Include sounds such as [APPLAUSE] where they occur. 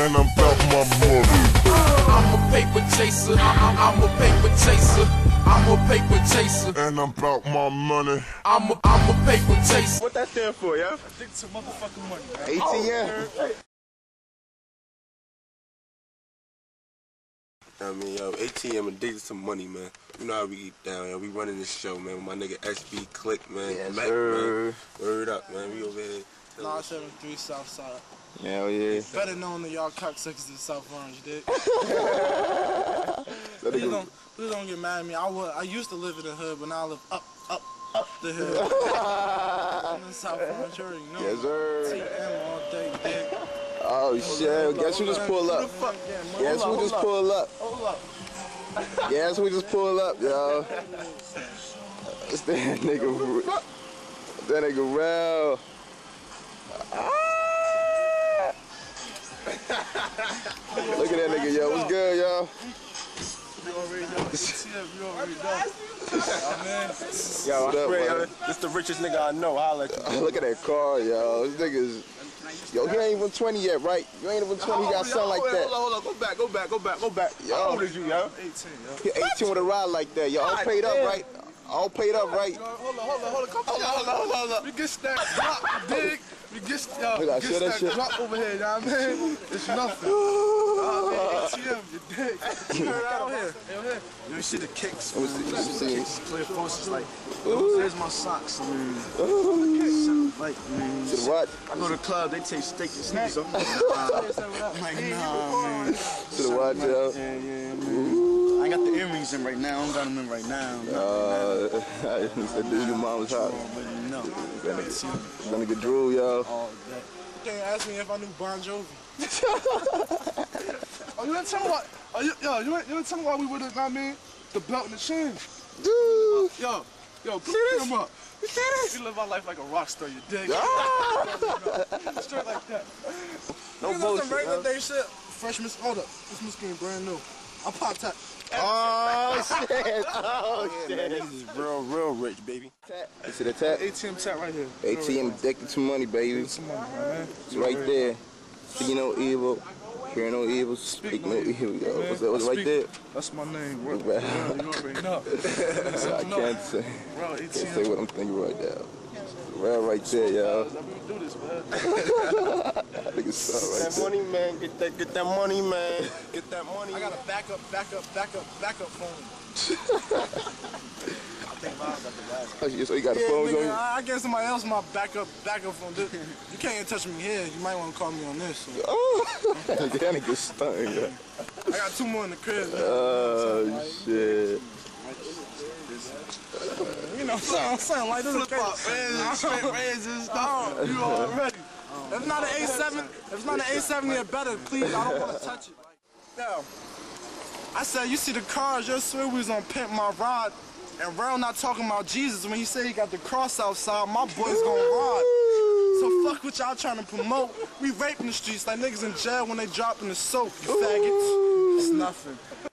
and I'm about my money. I'm a paper chaser. I'm, I'm a paper chaser. I'm a paper chaser. And I'm about my money. I'm a, I'm a paper chaser. What that stand for, yeah? Stick to motherfucking money. ATM. Oh. I mean, yo, ATM addicted to money, man. You know how we get down, yo. We running this show, man. With my nigga SB Click, man. Yes, Mac, sir. man. Word up, man. We over here. 973 Southside. Hell yeah. Better known than y'all cocksuckers in South Orange? That [LAUGHS] please, don't, please don't get mad at me. I, was, I used to live in the hood, but now I live up, up, up the hood. [LAUGHS] I'm in South Orange, you already know. Yes, sir. TM all day, dig? Oh shit! Guess who just pulled up? Guess who just pulled up? Hold up. Guess who just pulled up, yo? It's [LAUGHS] that nigga. That nigga real. Ah! [LAUGHS] Look at that nigga, yo. What's good, yo? You already know. You already know. Oh. Yo, I up, yo, this the richest nigga I know. Holla at you. [LAUGHS] Look at that car, yo. This nigga's. Yo, he ain't even 20 yet, right? You ain't even 20. He got something like that. hold on, hold on. Go back, go back, go back, go back. Yo. How old is you, yo? 18, yo. He 18 with a ride like that. Yo, all God paid up, right? All paid up, right? Hold on, hold on, hold on. Come on, hold on, hold on, hold on. We get that drop, dig. We just, yo, Look, I get share that that shit. drop over here, you know what I mean? [LAUGHS] It's nothing. [LAUGHS] Oh, [LAUGHS] man, ATM, you dig. Turn out here. Yo, here. You see the kicks, Let me see, let me see. kicks, clear forces, like, there's my socks, I mean, like, man, To the what? I go to the club, they take steak and sneakers, I'm like, nah, I'm like, nah, man. To the what, yo? Yeah, yeah, man. I got the earrings in right now, I don't got them in right now. Uh, said this your mom's house. But no, That nigga, that nigga Dru, yo. all that. You can't ask me if I knew Bon Jovi. [LAUGHS] oh, you ain't tell me what? Oh, you, yo, you ain't, you ain't tell me why we would have, I mean, the belt and the chain. Dude. Yo, yo, put him up. You see this? You live my life like a rock star, you dig? [LAUGHS] Straight like that. No bullshit, some regular day shit. Fresh Miss, hold up. This Miss Green, brand new. I popped that. Oh, [LAUGHS] oh, shit. Oh, Yeah, man, niggas is real, real rich, baby. You see the tap? ATM tap right here. ATM addicted to money, baby. Some money, man. It's right there. See no evil, hear no evil, speak no evil, yo. What's that? What's right there? That's my name. Yeah, you already know. I [LAUGHS] can't say, Bro, can't say what I'm thinking right now. Well, right there, yo. We do this, man. I think it's so That money, man. Get that, get that money, man. Get that money. I got a backup, backup, backup, backup phone. [LAUGHS] Oh, you- So you got the Yeah, phones on nigga, you? I I gave somebody else my backup, backup phone. Dude, You can't even touch me here. You might want to call me on this. So. Oh, [LAUGHS] that nigga stunning, yo. I got two more in the crib. Man. Oh, shit. You know, something, something like this. Flip up, straight [LAUGHS] razors and stuff. You already. If it's not an A7, if it's not an A70 or better, please, I don't want to touch it. Like, yo, I said, you see the cars, your swear we was on Pimp My Ride, and Rell not talking about Jesus. When he said he got the cross outside, my boys gonna ride. So fuck what y'all trying to promote. We raping the streets like niggas in jail when they drop in the soap, you faggots. It's nothing.